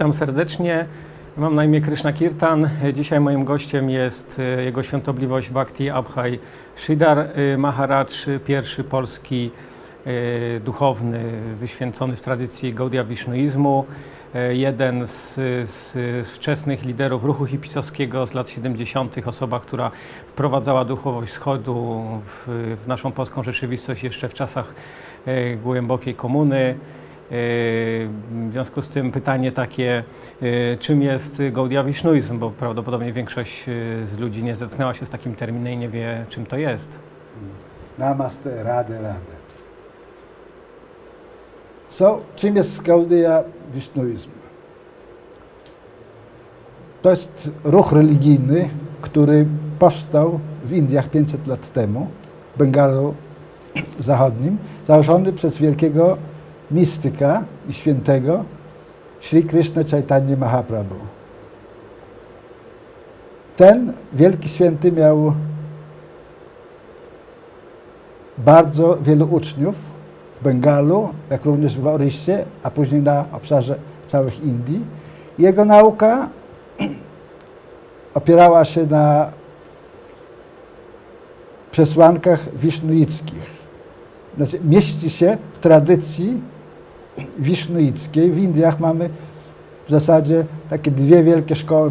Witam serdecznie. Mam na imię Kryszna Kirtan. Dzisiaj moim gościem jest e, jego świątobliwość Bhakti Abhai Sridhar e, Maharaj, pierwszy polski e, duchowny wyświęcony w tradycji Gaudia Wisznuizmu, jeden z, z, z, wczesnych liderów ruchu hipisowskiego z lat 70., osoba, która wprowadzała duchowość wschodu w, w naszą polską rzeczywistość jeszcze w czasach głębokiej komuny. W związku z tym pytanie takie, e, czym jest Wisznuizm, bo prawdopodobnie większość e, z ludzi nie zetknęła się z takim terminem i nie wie, czym to jest. Namaste, Rade, Rade. So, czym jest Wisznuizm? To jest ruch religijny, który powstał w Indiach 500 lat temu, w Bengalu Zachodnim, założony przez wielkiego mistyka i świętego Sri Krishna Chaitanya Mahaprabhu. Ten wielki święty miał bardzo wielu uczniów w Bengalu, jak również w Oryście, a później na obszarze całych Indii. Jego nauka opierała się na przesłankach wisznuickich. Znaczy, mieści się w tradycji wisznuickiej. W Indiach mamy w zasadzie takie dwie wielkie szkoły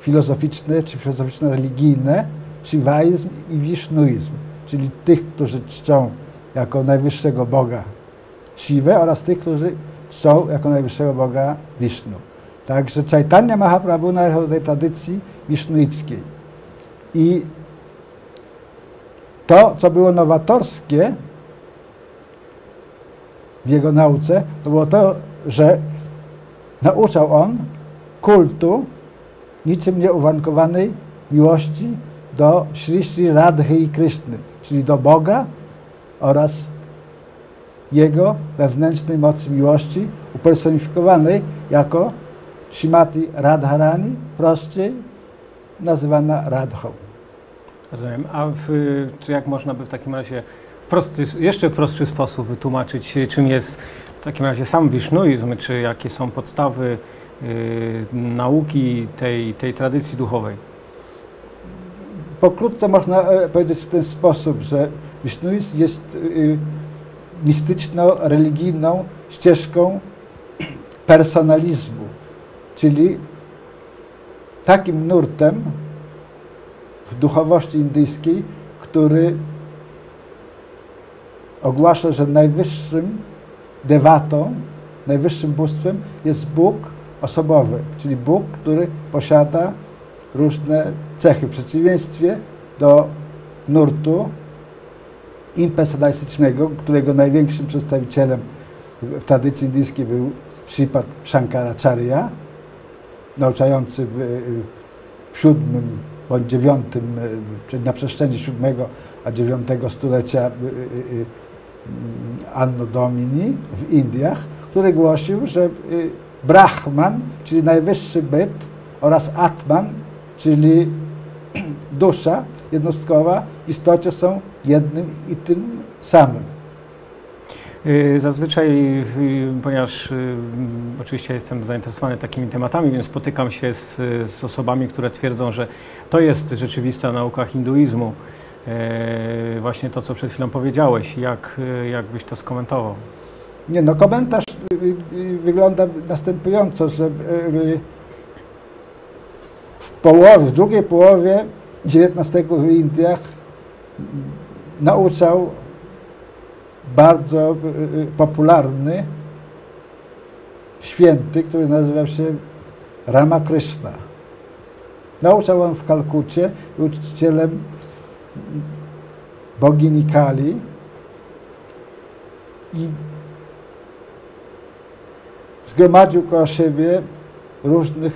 filozoficzne czy filozoficzno-religijne, shivaizm i wisznuizm, czyli tych, którzy czczą jako najwyższego Boga Siwę oraz tych, którzy czczą jako najwyższego Boga Wisznu. Także Chaitanya Mahaprabhu należał do tej tradycji wisznuickiej. I to, co było nowatorskie, w jego nauce, to było to, że nauczał on kultu niczym nieuwarunkowanej miłości do Sri Sri Radhy i Kryszny, czyli do Boga oraz Jego wewnętrznej mocy miłości upersonifikowanej jako Shimati Radharani, prościej nazywana Radhą. Rozumiem. A w, czy jak można by w takim razie prosty, jeszcze prostszy sposób wytłumaczyć, czym jest w takim razie sam wisznuizm, czy jakie są podstawy y, nauki tej, tej tradycji duchowej? Pokrótce można e, powiedzieć w ten sposób, że wisznuizm jest y, mistyczno-religijną ścieżką personalizmu, czyli takim nurtem w duchowości indyjskiej, który ogłasza, że najwyższym dewatą, najwyższym bóstwem jest Bóg osobowy, czyli Bóg, który posiada różne cechy. W przeciwieństwie do nurtu impersonalistycznego, którego największym przedstawicielem w tradycji indyjskiej był Sripad Shankaracharya, nauczający w, siódmym bądź dziewiątym, czyli na przestrzeni siódmego a dziewiątego stulecia Anno Domini w Indiach, który głosił, że y, Brahman, czyli najwyższy byt oraz Atman, czyli dusza jednostkowa w istocie są jednym i tym samym. Y, zazwyczaj, ponieważ y, oczywiście jestem zainteresowany takimi tematami, więc spotykam się z, z osobami, które twierdzą, że to jest rzeczywista nauka hinduizmu. E, właśnie to, co przed chwilą powiedziałeś. Jak, e, jak byś to skomentował? Nie, no komentarz y, y, wygląda następująco, że y, w połowie, w drugiej połowie XIX w Indiach nauczał bardzo popularny święty, który nazywał się Ramakrishna. Nauczał on w Kalkucie, był uczycielem bogini Kali i zgromadził koło siebie różnych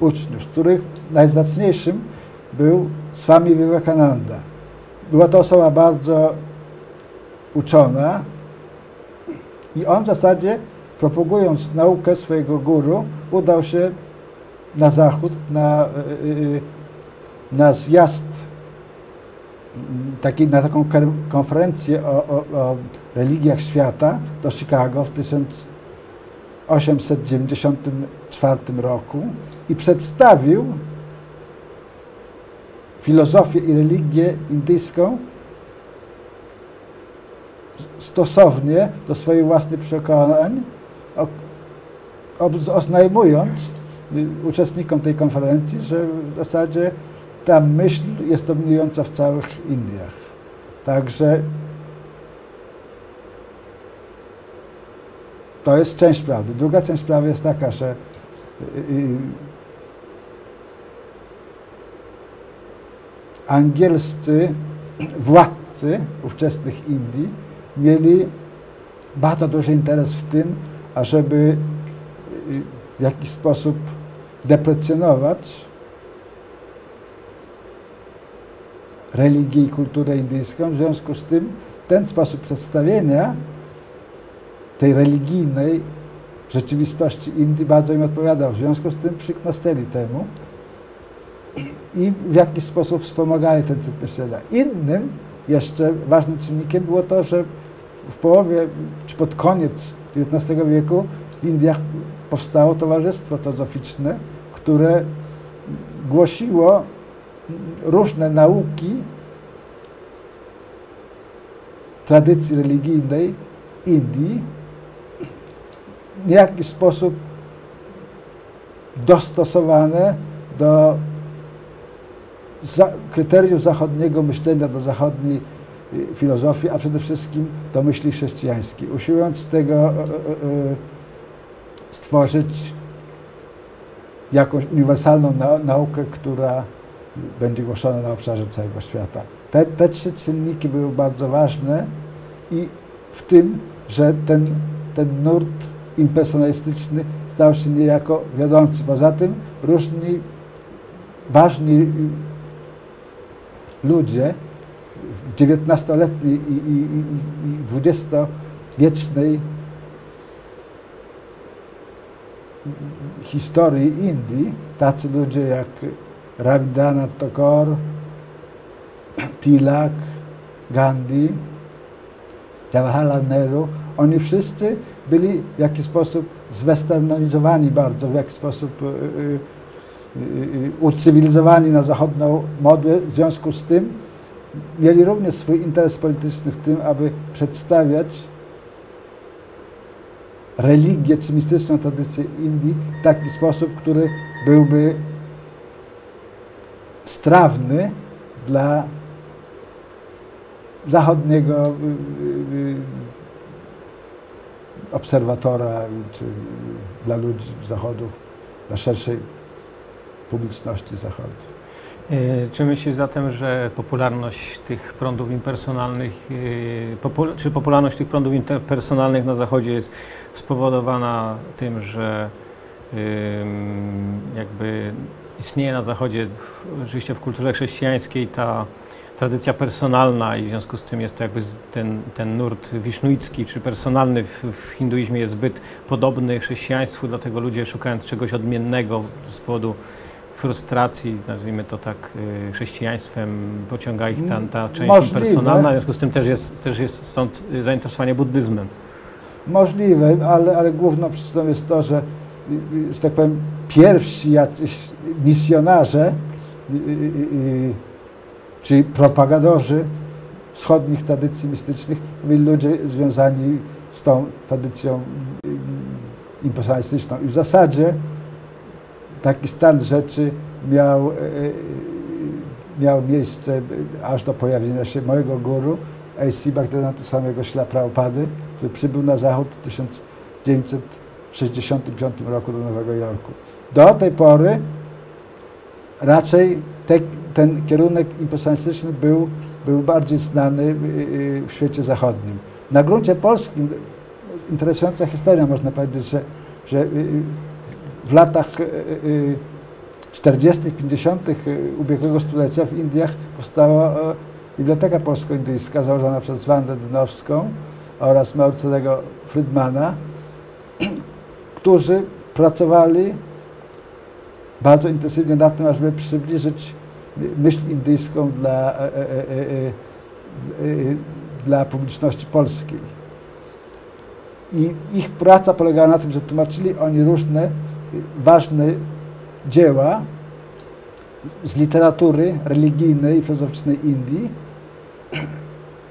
uczniów, z których najzacniejszym był Swami Vivekananda. Była to osoba bardzo uczona i on w zasadzie propagując naukę swojego guru udał się na zachód, na y, y, na zjazd, taki, na taką konferencję o, o, o religiach świata do Chicago w 1894 roku i przedstawił filozofię i religię indyjską stosownie do swoich własnych przekonań, oznajmując uczestnikom tej konferencji, że w zasadzie ta myśl jest dominująca w całych Indiach. Także to jest część prawdy. Druga część sprawy jest taka, że y, y, angielscy władcy ówczesnych Indii mieli bardzo duży interes w tym, ażeby y, w jakiś sposób deprecjonować religię i kulturę indyjską. W związku z tym ten sposób przedstawienia tej religijnej rzeczywistości Indii bardzo im odpowiadał. W związku z tym przyknasteli temu i w jakiś sposób wspomagali ten typ myślenia. Innym jeszcze ważnym czynnikiem było to, że w połowie czy pod koniec XIX wieku w Indiach powstało towarzystwo teozoficzne, które głosiło różne nauki tradycji religijnej Indii w jakiś sposób dostosowane do za, kryteriów zachodniego myślenia, do zachodniej y, filozofii, a przede wszystkim do myśli chrześcijańskiej. Usiłując z tego y, y, stworzyć jakąś uniwersalną naukę, która będzie głoszona na obszarze całego świata. Te, te trzy czynniki były bardzo ważne i w tym, że ten, ten nurt impersonalistyczny stał się niejako wiodący. Poza tym różni ważni ludzie w XIX-letniej i, i, i XX-wiecznej historii Indii, tacy ludzie jak Rabindranath Tagore, Tilak, Gandhi, Jawaharlal Nehru, oni wszyscy byli w jakiś sposób zwesternizowani bardzo, w jakiś sposób y, y, y, ucywilizowani na zachodną modłę. W związku z tym mieli również swój interes polityczny w tym, aby przedstawiać religię czy mistyczną tradycję Indii w taki sposób, który byłby strawny dla zachodniego obserwatora czy dla ludzi zachodu, dla szerszej publiczności zachodu. E, czy myślisz zatem, że popularność tych prądów impersonalnych, e, czy popularność tych prądów impersonalnych na Zachodzie jest spowodowana tym, że jakby istnieje na Zachodzie, oczywiście w kulturze chrześcijańskiej, ta tradycja personalna i w związku z tym jest to jakby ten, ten nurt wisznuicki czy personalny w, w hinduizmie jest zbyt podobny chrześcijaństwu, dlatego ludzie szukając czegoś odmiennego z powodu frustracji, nazwijmy to tak, y, chrześcijaństwem, pociąga ich ta, ta część Możliwe. personalna, w związku z tym też jest, też jest stąd zainteresowanie buddyzmem. Możliwe, ale, ale główną przyczyną jest to, że, y, y, że tak powiem, pierwsi jacyś misjonarze, czyli propagadorzy wschodnich tradycji mistycznych, byli ludzie związani z tą tradycją impersonalistyczną. I w zasadzie taki stan rzeczy miał, miał miejsce aż do pojawienia się mojego guru, A.C. Bhaktivedanta samego Śla Prabhupady, który przybył na zachód w 1965 roku do Nowego Jorku. Do tej pory raczej te, ten kierunek impersonalistyczny był, był bardziej znany y, y, w świecie zachodnim. Na gruncie polskim interesująca historia, można powiedzieć, że, że y, w latach 40., 50. ubiegłego stulecia w Indiach powstała Biblioteka Polsko-Indyjska założona przez Wandę Dynowską oraz Maurycego Friedmana, którzy pracowali bardzo intensywnie nad tym, ażeby przybliżyć myśl indyjską dla, e, e, e, dla publiczności polskiej. I ich praca polegała na tym, że tłumaczyli oni różne y, ważne dzieła z literatury religijnej i filozoficznej Indii,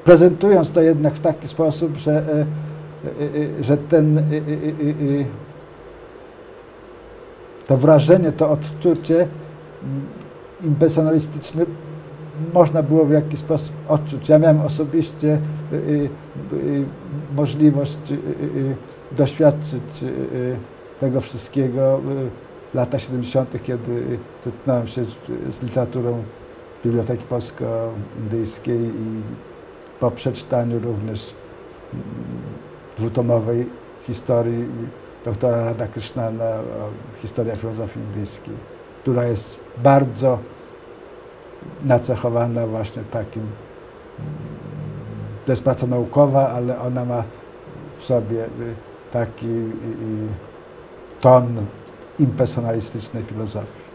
prezentując to jednak w taki sposób, że, e, e, e, że ten, to wrażenie, to odczucie mm, impersonalistyczne można było w jakiś sposób odczuć. Ja miałem osobiście możliwość doświadczyć tego wszystkiego w latach 70., kiedy zetknąłem się z literaturą Biblioteki Polsko-Indyjskiej i po przeczytaniu również mm, dwutomowej historii doktora Rada Krishnana o historia filozofii indyjskiej, która jest bardzo nacechowana właśnie takim, to jest praca naukowa, ale ona ma w sobie y, taki ton impersonalistycznej filozofii.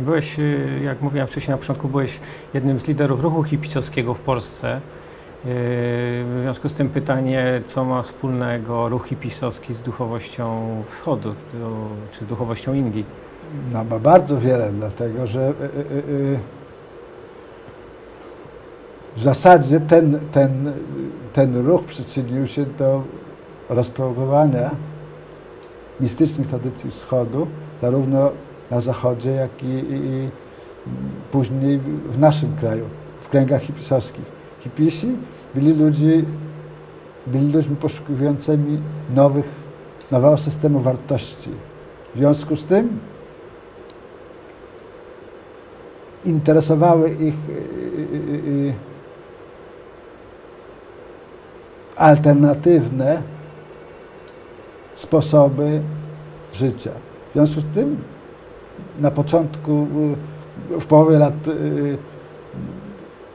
Byłeś, y, jak mówiłem wcześniej na początku, byłeś jednym z liderów ruchu hipisowskiego w Polsce. Y, w związku z tym pytanie, co ma wspólnego ruch hipisowski z duchowością wschodu, czy duchowością Indii? No, ma bardzo wiele, dlatego że y, w zasadzie ten, ten, ten ruch przyczynił się do rozpropagowania mistycznych tradycji wschodu, zarówno na zachodzie, jak i, i, i później w naszym kraju, w kręgach hipisowskich. Hipisi byli ludzi, byli ludźmi poszukującymi nowych, nowego systemu wartości. W związku z tym interesowały ich alternatywne sposoby życia. W związku z tym na początku, y, w połowie lat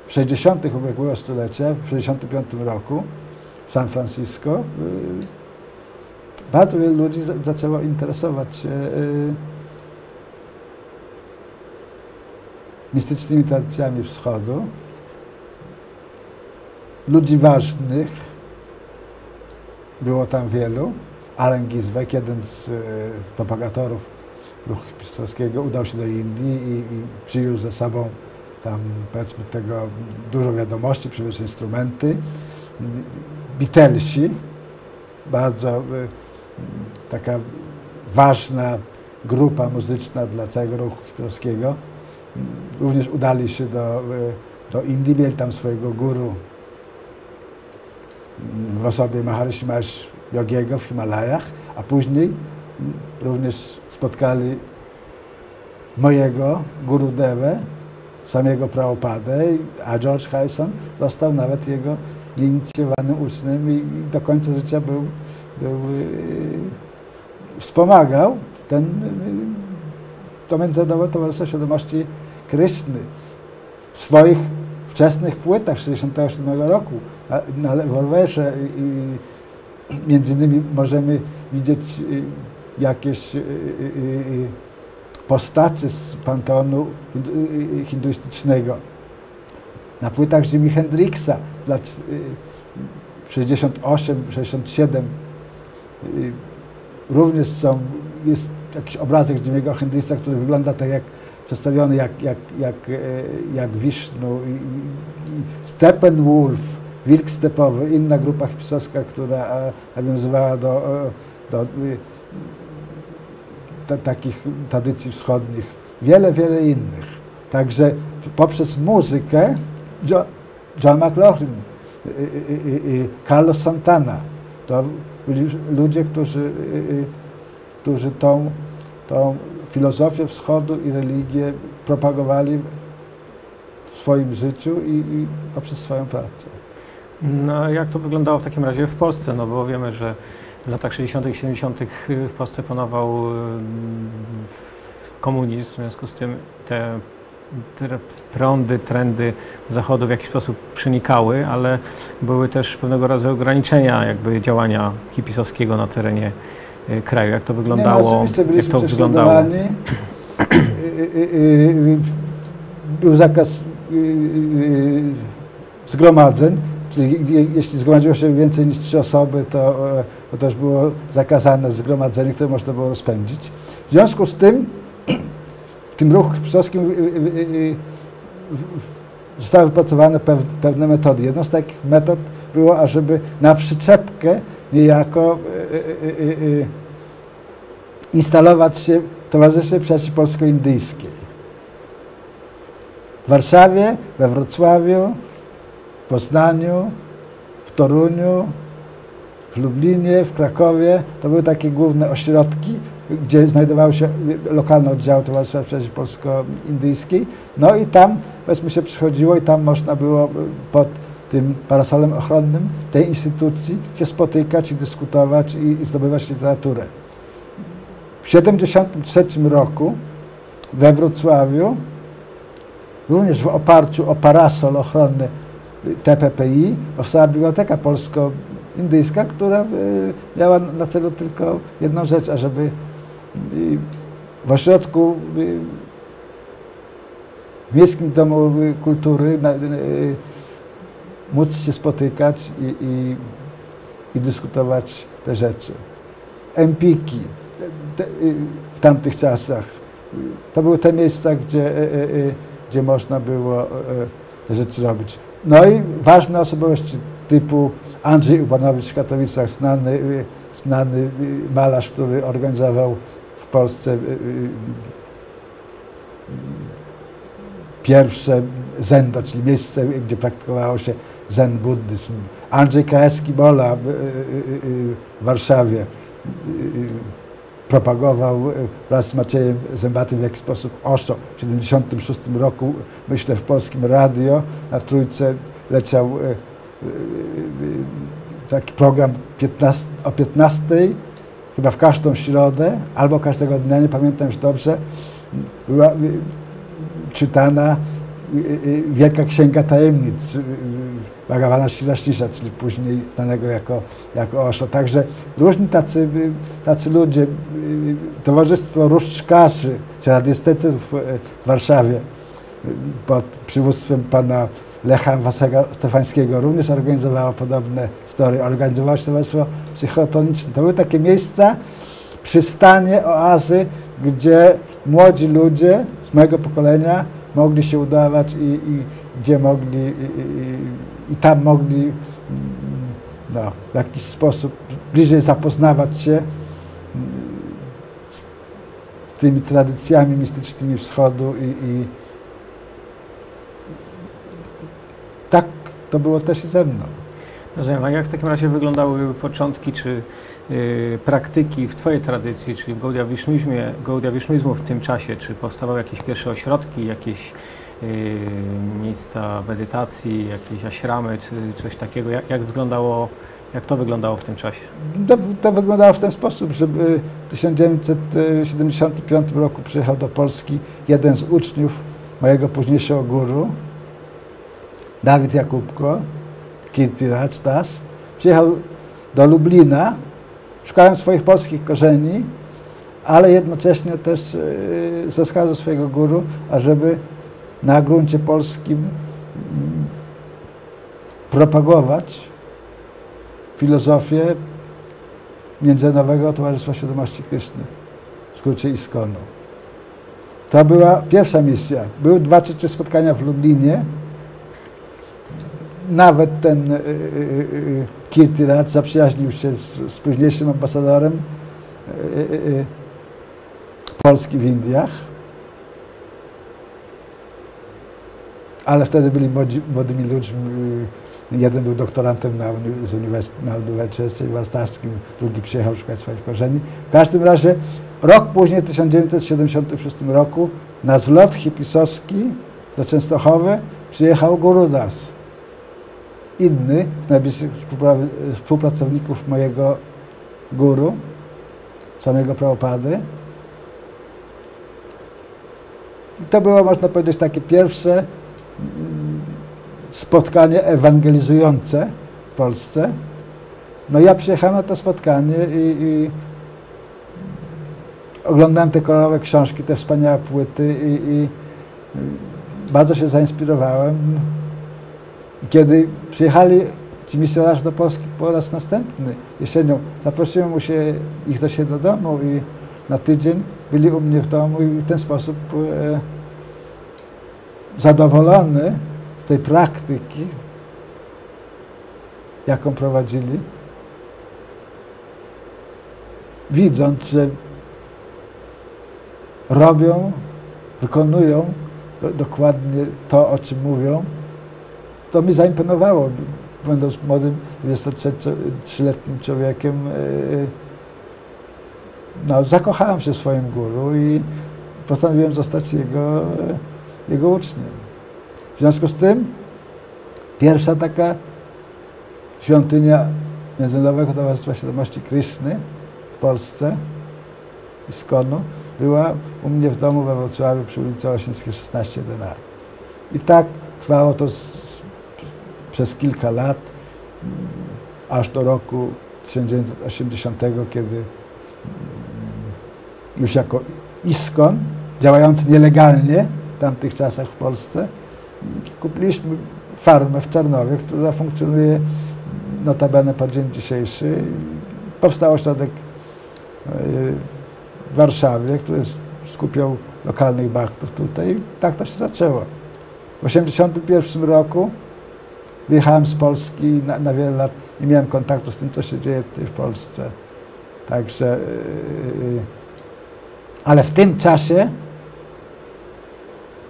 60. Y, ubiegłego stulecia, w 1965 roku w San Francisco, y, bardzo wielu ludzi zaczęło interesować się mistycznymi tradycjami wschodu. Ludzi ważnych było tam wielu. Allen jeden z propagatorów ruchu hipisowskiego, udał się do Indii i, i przyjął ze sobą tam powiedzmy tego dużo wiadomości, przywiózł instrumenty. Beatlesi, bardzo y, taka ważna grupa muzyczna dla całego ruchu hipisowskiego, również udali się do, y, do Indii, mieli tam swojego guru w osobie Maharishi Mahesh Yogiego w Himalajach, a później również spotkali mojego Guru Dewę, samego Prabhupadę, a George Harrison został nawet jego inicjowanym uczniem i do końca życia był, był yy, wspomagał ten, yy, to Międzynarodowe Towarzystwo Świadomości Kryszny w swoich wczesnych płytach 1967 roku. Na, na Wolwerze i, między innymi możemy widzieć yy, jakieś y, y, y, postacie z panteonu hinduistycznego. Na płytach Jimi Hendrixa z lat 68-67 również są, jest jakiś obrazek Jimmy'ego Hendrixa, który wygląda tak jak przedstawiony jak, jak, jak, e, jak Wisznu. Steppenwolf, wilk stepowy, inna grupa hipisowska, która nawiązywała do, e, do takich tradycji wschodnich, wiele, wiele innych. Także poprzez muzykę John, John McLaughlin, Carlos Santana, to byli ludzie, którzy, którzy tą, tą filozofię wschodu i religię propagowali w swoim życiu i, i poprzez swoją pracę. No, jak to wyglądało w takim razie w Polsce? No bo wiemy, że w latach 60. i 70. w Polsce panował komunizm, w związku z tym te prądy, trendy zachodu w jakiś sposób przenikały, ale były też pewnego rodzaju ograniczenia jakby działania hipisowskiego na terenie y, kraju. Jak to wyglądało? Nie, no, jak to wyglądało? Był zakaz zgromadzeń, czyli je- jeśli zgromadziło się więcej niż trzy osoby, to, e, to też było zakazane zgromadzenie, które można było rozpędzić. W związku z tym w tym ruchu hipsterowskim y, y, y, zostały wypracowane pew, pewne metody. Jedną z takich metod było, ażeby na przyczepkę niejako y, y, instalować się w Przyjaciół Polsko-Indyjskiej. W Warszawie, we Wrocławiu, Poznaniu, w Toruniu, w Lublinie, w Krakowie. To były takie główne ośrodki, gdzie znajdowały się lokalne oddziały Towarzystwa Przyjaciół Polsko-Indyjskiej. No i tam, powiedzmy się, przychodziło i tam można było pod tym parasolem ochronnym tej instytucji się spotykać i dyskutować i, i zdobywać literaturę. W 1973 roku we Wrocławiu, również w oparciu o parasol ochronny TPPI, powstała Biblioteka Polsko-Indyjska, która y, miała na celu tylko jedną rzecz, ażeby w ośrodku w Miejskim Domu Kultury y, móc się spotykać i, i, i dyskutować te rzeczy. Empiki w tamtych czasach, to były te miejsca, gdzie, y, gdzie można było te rzeczy robić. No i ważne osobowości typu Andrzej Ubanowicz w Katowicach, znany, y, znany y, malarz, który organizował w Polsce y, pierwsze zendo, czyli miejsce, gdzie praktykowało się zen buddyzm. Andrzej Krajewski Bola w, Warszawie propagował wraz z Maciejem Zębatym w jakiś sposób OSO. W 1976 roku, myślę, w polskim radio na Trójce leciał y, y, taki program 15, o 15, chyba w każdą środę, albo każdego dnia, nie pamiętam już dobrze, była czytana Wielka Księga Tajemnic y, y, Bhagavana Shirashisha, czyli później znanego jako, jako Osho. Także różni tacy, y, tacy ludzie, y, Towarzystwo Różdżkaszy, czy radiestetów y, w Warszawie y, pod przywództwem pana Lecha Wasego Stefańskiego również organizowało podobne historie. Organizowało się Towarzystwo Psychotoniczne. To były takie miejsca, przystanie, oazy, gdzie młodzi ludzie z mojego pokolenia mogli się udawać i, i gdzie mogli i, i, tam mogli mm, no, w jakiś sposób bliżej zapoznawać się mm, z tymi tradycjami mistycznymi wschodu i, tak to było też i ze mną. Rozumiem. A jak w takim razie wyglądały początki czy praktyki w Twojej tradycji, czyli w Gaudia w tym czasie? Czy powstawały jakieś pierwsze ośrodki, jakieś y, miejsca medytacji, jakieś ashramy, czy coś takiego? Jak, jak wyglądało, jak to wyglądało w tym czasie? To, to wyglądało w ten sposób, że w 1975 roku przyjechał do Polski jeden z uczniów mojego późniejszego guru, Dawid Jakubko, Kirtiraj Das. Przyjechał do Lublina, szukałem swoich polskich korzeni, ale jednocześnie też yy, z rozkazu swojego guru, ażeby na gruncie polskim mm, propagować filozofię Międzynarodowego Towarzystwa Świadomości Kryszny, w skrócie ISKONu. To była pierwsza misja. Były dwa czy trzy spotkania w Lublinie. Nawet ten y, y, y, Kirtiraj zaprzyjaźnił się z, z późniejszym ambasadorem Polski w Indiach. Ale wtedy byli młodzi, młodymi ludźmi. Jeden był doktorantem na, uni- z uniwersytetu, na Uniwersytecie Warszawskim, drugi przyjechał szukać swoich korzeni. W każdym razie rok później, w 1976 roku, na zlot hipisowski do Częstochowy przyjechał Gurudas. Inny z najbliższych współpra- współpracowników mojego guru, samego Prabhupady. I to było, można powiedzieć, takie pierwsze mm, spotkanie ewangelizujące w Polsce. No ja przyjechałem na to spotkanie i, i oglądałem te kolorowe książki, te wspaniałe płyty i, i bardzo się zainspirowałem. Kiedy przyjechali ci misjonarze do Polski po raz następny, jesienią, zaprosiłem mu się, ich do siebie do domu i na tydzień byli u mnie w domu i w ten sposób e, zadowolony z tej praktyki, jaką prowadzili, widząc, że robią, wykonują do, dokładnie to, o czym mówią, to mi zaimponowało. Będąc młodym, 23-letnim człowiekiem, yy, no, zakochałem się w swoim guru i postanowiłem zostać jego, jego uczniem. W związku z tym pierwsza taka świątynia Międzynarodowego Towarzystwa Świadomości Kryszny w Polsce, była u mnie w domu we Wrocławiu przy ulicy Osińskiej 16 11. I tak trwało to z, przez kilka lat, aż do roku 1980, kiedy już jako ISKON, działający nielegalnie w tamtych czasach w Polsce, kupiliśmy farmę w Czarnowie, która funkcjonuje notabene po dzień dzisiejszy. Powstał ośrodek w Warszawie, który skupiał lokalnych bachtów tutaj. Tak to się zaczęło. W 1981 roku wyjechałem z Polski na, na wiele lat i miałem kontaktu z tym, co się dzieje tutaj w Polsce. Także, yy, ale w tym czasie,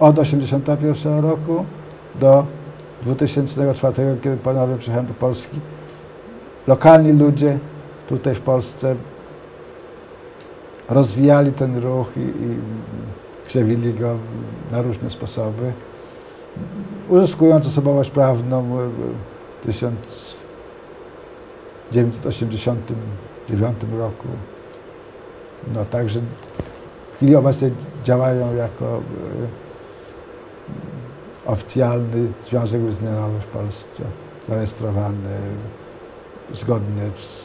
od 1981 roku do 2004, kiedy ponownie przyjechałem do Polski, lokalni ludzie tutaj w Polsce rozwijali ten ruch i, i krzewili go na różne sposoby, uzyskując osobowość prawną w 1989 roku. No także w chwili obecnej działają jako e, oficjalny Związek Wyznaniowy w Polsce, zarejestrowany zgodnie z,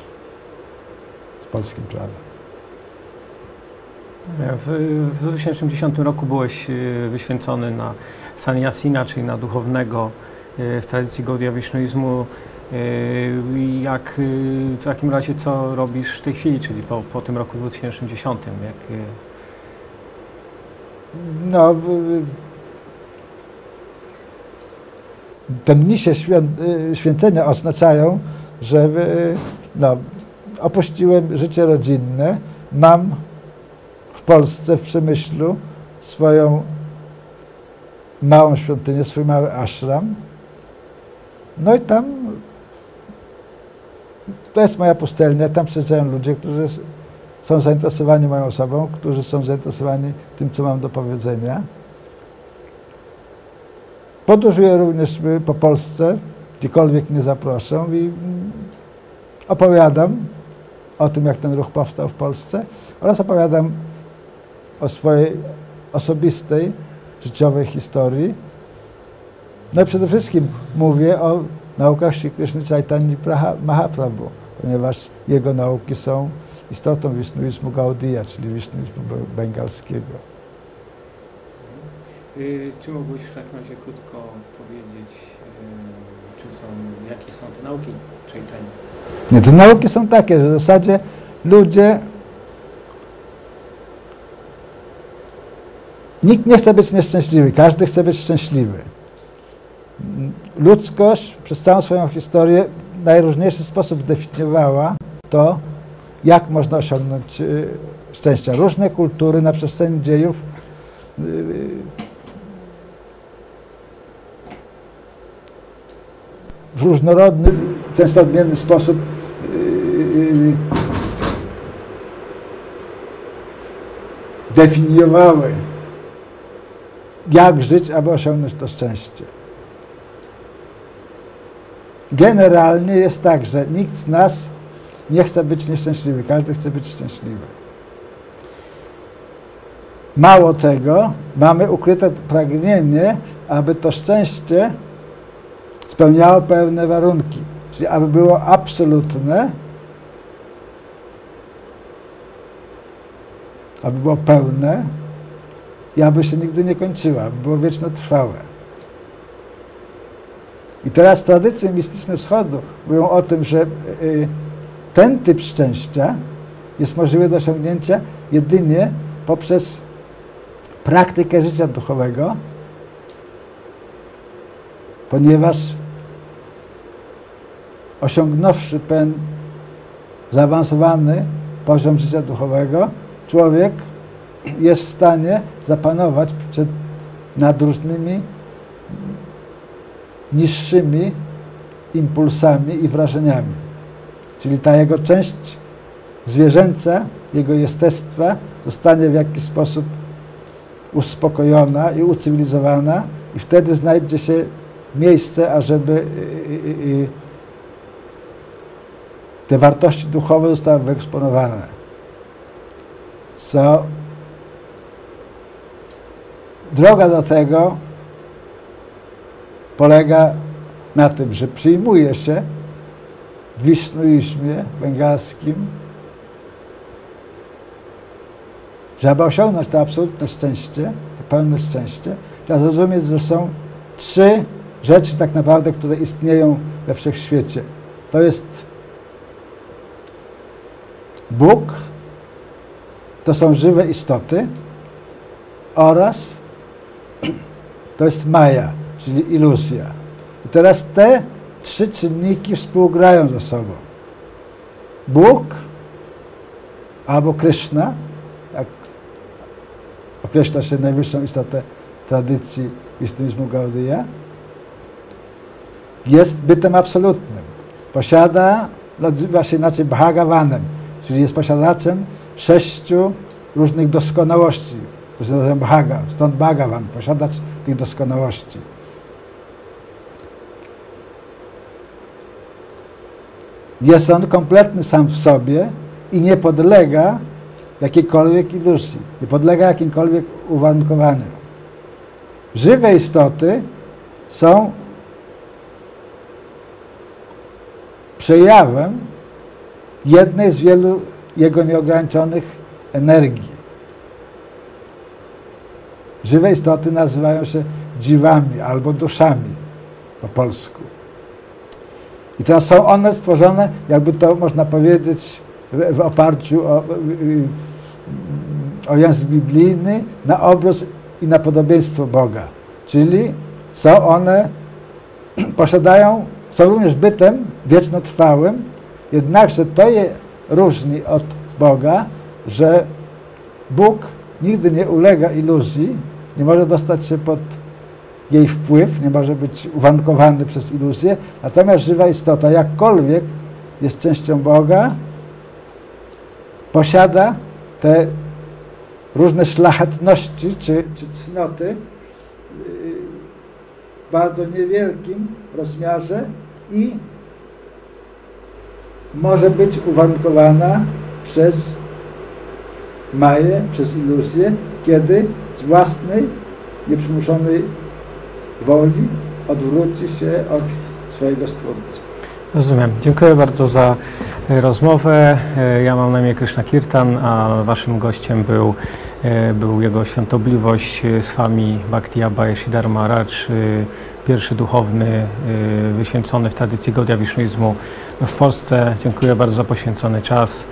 z polskim prawem. W, w 2010 roku byłeś e, wyświęcony na sanyasina, czyli na duchownego e, w tradycji Gaudiya Wisznuizmu. E, jak, w takim razie co robisz w tej chwili, czyli po, po tym roku 2010? Jak... No, te mnisie święcenia oznaczają, że no, opuściłem życie rodzinne, mam Polsce, w Przemyślu, swoją małą świątynię, swój mały ashram. No i tam to jest moja pustelnia, tam przyjeżdżają ludzie, którzy są zainteresowani moją osobą, którzy są zainteresowani tym, co mam do powiedzenia. Podróżuję również po Polsce, gdziekolwiek mnie zaproszą i opowiadam o tym, jak ten ruch powstał w Polsce oraz opowiadam o swojej osobistej, życiowej historii. No i przede wszystkim mówię o naukach Sri Krishna Chaitanya Mahaprabhu, ponieważ jego nauki są istotą wisznuizmu Gaudiya, czyli wisznuizmu bengalskiego. Y, czy mógłbyś w takim razie krótko powiedzieć, y, czym są, jakie są te nauki Chaitanya? Nie, te nauki są takie, że w zasadzie ludzie Nikt nie chce być nieszczęśliwy, każdy chce być szczęśliwy. Ludzkość przez całą swoją historię w najróżniejszy sposób definiowała to, jak można osiągnąć y, szczęście. Różne kultury na przestrzeni dziejów y, w różnorodny, często odmienny sposób y, definiowały jak żyć, aby osiągnąć to szczęście. Generalnie jest tak, że nikt z nas nie chce być nieszczęśliwy, każdy chce być szczęśliwy. Mało tego, mamy ukryte pragnienie, aby to szczęście spełniało pewne warunki, czyli aby było absolutne, aby było pełne, i aby się nigdy nie kończyła, aby było wieczno trwałe. I teraz tradycje mistyczne wschodu mówią o tym, że y, ten typ szczęścia jest możliwy do osiągnięcia jedynie poprzez praktykę życia duchowego, ponieważ osiągnąwszy pewien zaawansowany poziom życia duchowego, człowiek jest w stanie zapanować przed, nad różnymi niższymi impulsami i wrażeniami. Czyli ta jego część zwierzęca, jego jestestwa zostanie w jakiś sposób uspokojona i ucywilizowana i wtedy znajdzie się miejsce, ażeby y, y, y, te wartości duchowe zostały wyeksponowane. Co droga do tego polega na tym, że przyjmuje się w wisznuizmie bengalskim, że aby osiągnąć to absolutne szczęście, to pełne szczęście, trzeba zrozumieć, że są trzy rzeczy tak naprawdę, które istnieją we wszechświecie. To jest Bóg, to są żywe istoty oraz to jest Maja, czyli iluzja. I teraz te trzy czynniki współgrają ze sobą. Bóg albo Krishna, jak określa się najwyższą istotę tradycji wisnuizmu Gaudiya, jest bytem absolutnym. Posiada, nazywa się inaczej Bhagawanem, czyli jest posiadaczem sześciu różnych doskonałości. Nazywa Bhaga, stąd Bhagavan, posiadacz tych doskonałości. Jest on kompletny sam w sobie i nie podlega jakiejkolwiek iluzji, nie podlega jakimkolwiek uwarunkowaniom. Żywe istoty są przejawem jednej z wielu jego nieograniczonych energii. Żywe istoty nazywają się dziwami albo duszami po polsku. I teraz są one stworzone, jakby to można powiedzieć, w, w oparciu o, o język biblijny, na obraz i na podobieństwo Boga. Czyli są one, posiadają, są również bytem wiecznotrwałym, jednakże to je różni od Boga, że Bóg nigdy nie ulega iluzji, nie może dostać się pod jej wpływ, nie może być uwarunkowany przez iluzję, natomiast żywa istota, jakkolwiek jest częścią Boga, posiada te różne szlachetności czy, czy cnoty yy, w bardzo niewielkim rozmiarze i może być uwarunkowana przez Maję, przez iluzję, kiedy z własnej, nieprzymuszonej woli odwróci się od swojego Stwórcy. Rozumiem. Dziękuję bardzo za e, rozmowę. E, ja mam na imię Krishna Kirtan, a waszym gościem był, e, był jego świątobliwość Swami Bhakti Abhay Siddhar Maharaj, pierwszy duchowny wyświęcony w tradycji Gaudiya Wisznuizmu w Polsce. Dziękuję bardzo za poświęcony czas.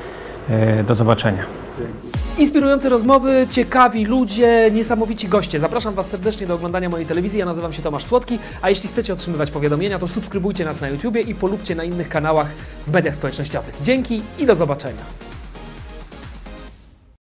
Do zobaczenia. Inspirujące rozmowy, ciekawi ludzie, niesamowici goście. Zapraszam Was serdecznie do oglądania mojej telewizji. Ja nazywam się Tomasz Słodki, a jeśli chcecie otrzymywać powiadomienia, to subskrybujcie nas na YouTubie i polubcie na innych kanałach w mediach społecznościowych. Dzięki i do zobaczenia.